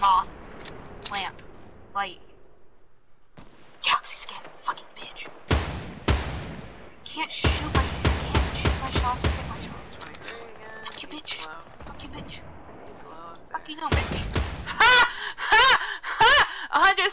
Moth. Lamp. Light. Galaxy scan. Fucking bitch. Can't shoot my. Can't shoot my shots or hit my shots. Fuck you, bitch. Slow. Fuck you, bitch. He's low. Fuck you, no, bitch. Ha! Ha! Ha! 100